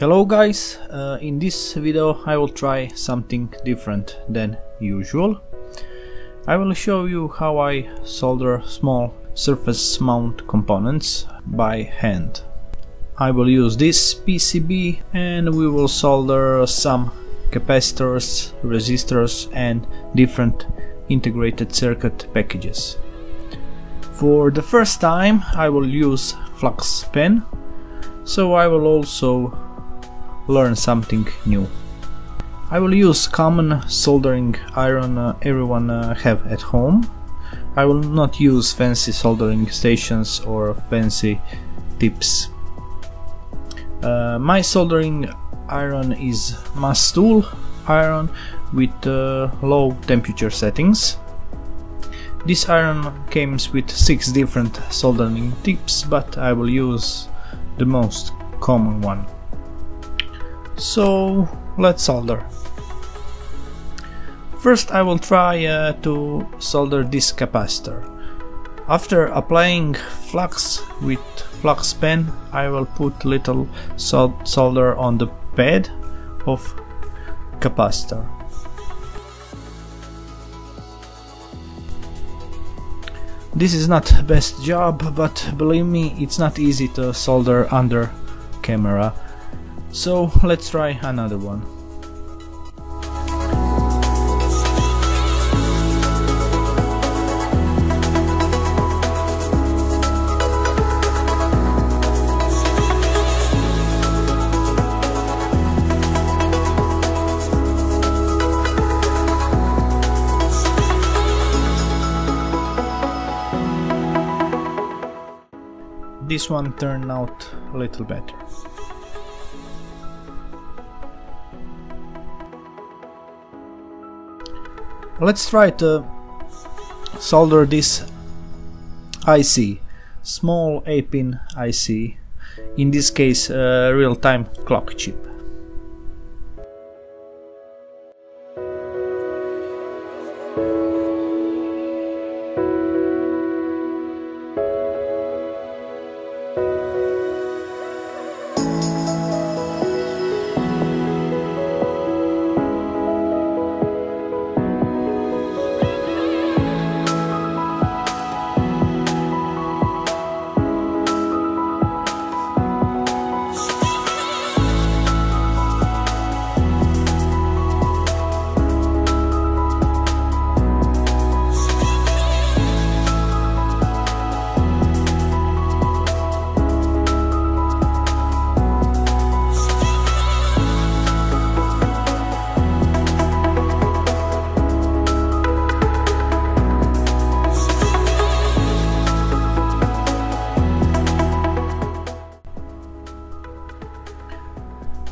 Hello guys, uh, in this video I will try something different than usual. I will show you how I solder small surface mount components by hand. I will use this PCB and we will solder some capacitors, resistors and different integrated circuit packages. For the first time I will use flux pen, so I will also learn something new. I will use common soldering iron uh, everyone uh, have at home. I will not use fancy soldering stations or fancy tips. Uh, my soldering iron is Mustool iron with uh, low temperature settings. This iron comes with 6 different soldering tips but I will use the most common one. So let's solder. First I will try uh, to solder this capacitor. After applying flux with flux pen I will put little sol solder on the pad of capacitor. This is not best job but believe me it's not easy to solder under camera so let's try another one. This one turned out a little better. let's try to solder this IC small 8 pin IC in this case real-time clock chip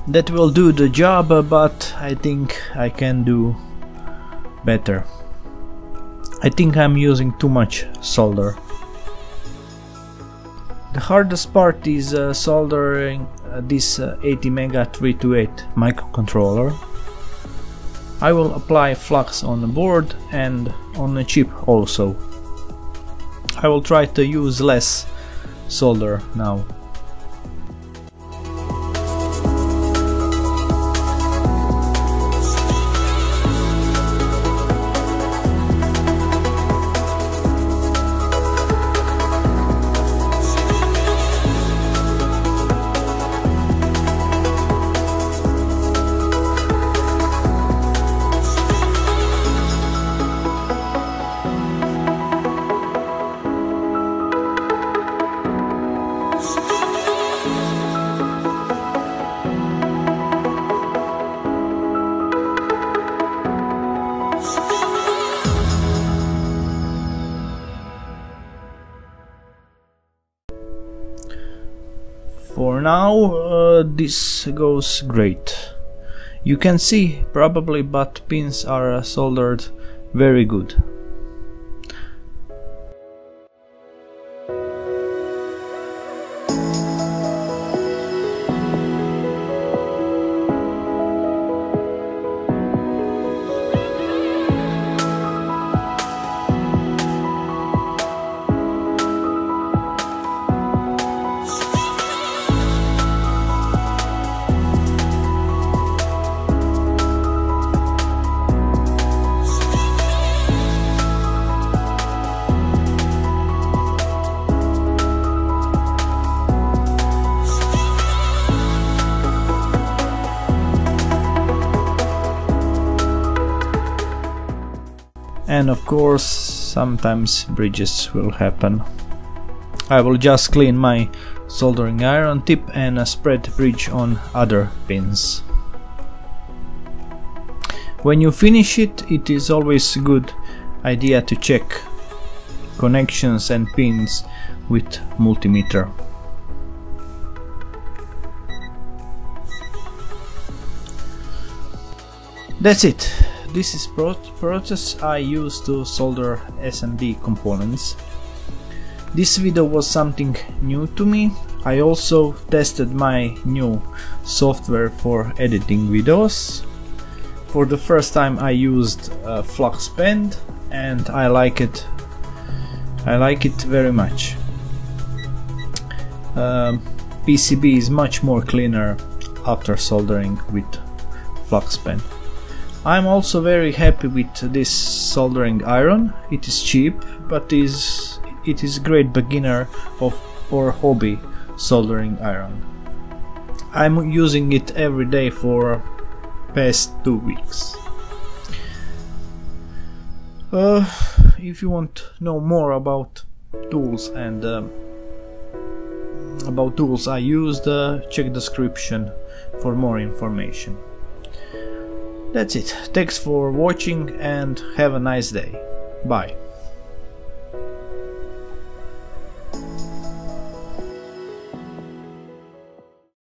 that will do the job but I think I can do better. I think I'm using too much solder. The hardest part is uh, soldering uh, this uh, ATmega 328 microcontroller. I will apply flux on the board and on the chip also. I will try to use less solder now for now uh, this goes great. You can see probably but pins are soldered. Very good and of course sometimes bridges will happen. I will just clean my soldering iron tip and uh, spread bridge on other pins. When you finish it, it is always a good idea to check connections and pins with multimeter. That's it. This is pro process I use to solder SMD components. This video was something new to me. I also tested my new software for editing videos. For the first time I used uh, flux pen and I like it. I like it very much. Um, PCB is much more cleaner after soldering with flux pen. I'm also very happy with this soldering iron. It is cheap, but is it is great beginner of or hobby soldering iron. I'm using it every day for past two weeks. Uh, if you want to know more about tools and uh, about tools I used, uh, check description for more information. That's it. Thanks for watching and have a nice day. Bye.